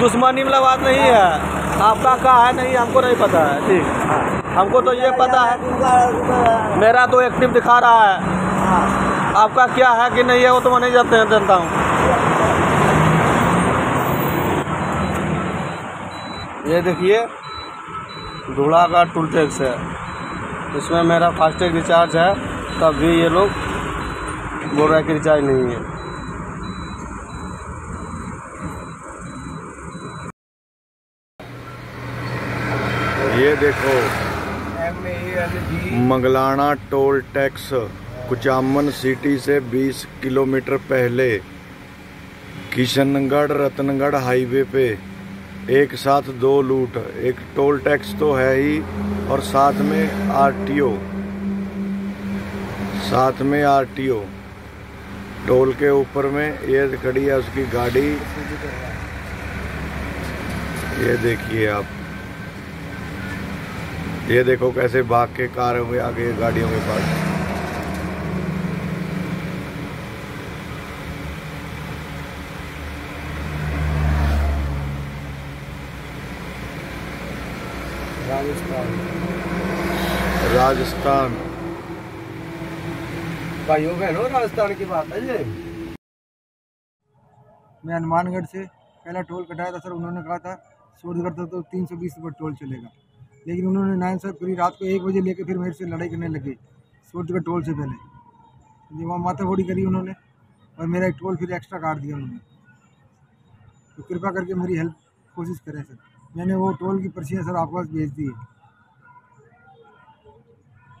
दुश्मनी वाला बात नहीं है। आपका क्या है, नहीं, हमको नहीं पता है। ठीक। हमको तो ये पता है। मेरा तो एक्टिव दिखा रहा है। आपका क्या है कि नहीं है, वो तो मैं नहीं जानते, जानता हूँ। ये देखिए धूड़ा का टूल टैक्स है इसमें मेरा फास्टैग रिचार्ज है, तब भी ये लोग बोल रहा है कि रिचार्ज नहीं है। ये देखो। Manglana toll tax Kuchaman city से 20 किलोमीटर पहले किशनगढ़ रतनगढ़ हाईवे पे एक साथ दो लूट एक टोल टैक्स तो है ही और साथ में आरटीओ। साथ में आरटीओ। टोल के ऊपर में ये खड़ी है उसकी गाड़ी। ये देखिए आप। ये देखो कैसे भाग के कार में आगे गाड़ियों के पास राजस्थान। राजस्थान। भाइयों बहनों राजस्थान की बात है ये। मैं हनुमानगढ़ से पहला टोल कटाया था सर उन्होंने कहा था सूरजगढ़ तक तो तीन सौ बीस रुपये टोल चलेगा। लेकिन उन्होंने नाइन साहब फिर रात को एक बजे लेके फिर मेरे से लड़ाई करने लगे सूरजगढ़ टोल से पहले। जी, वहाँ माथा फोड़ी करी उन्होंने और मेरा एक टोल फिर एक्स्ट्रा काट दिया उन्होंने। तो कृपा करके मेरी हेल्प कोशिश करें सर। मैंने वो टोल की पर्चियाँ सर आपके पास भेज दी है।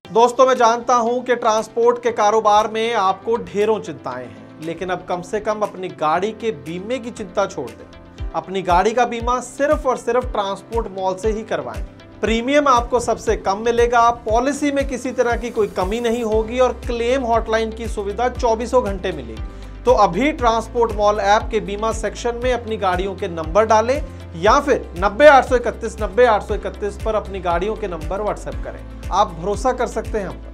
दोस्तों, मैं जानता हूँ कि ट्रांसपोर्ट के कारोबार में आपको ढेरों चिंताएँ हैं, लेकिन अब कम से कम अपनी गाड़ी के बीमे की चिंता छोड़ दें। अपनी गाड़ी का बीमा सिर्फ़ और सिर्फ़ ट्रांसपोर्ट मॉल से ही करवाएँ। प्रीमियम आपको सबसे कम मिलेगा। पॉलिसी में किसी तरह की कोई कमी नहीं होगी और क्लेम हॉटलाइन की सुविधा चौबीसों घंटे मिलेगी। तो अभी ट्रांसपोर्ट मॉल ऐप के बीमा सेक्शन में अपनी गाड़ियों के नंबर डालें या फिर नब्बे आठ सौ इकतीस, नब्बे आठ सौ इकतीस पर अपनी गाड़ियों के नंबर व्हाट्सएप करें। आप भरोसा कर सकते हैं हम पर।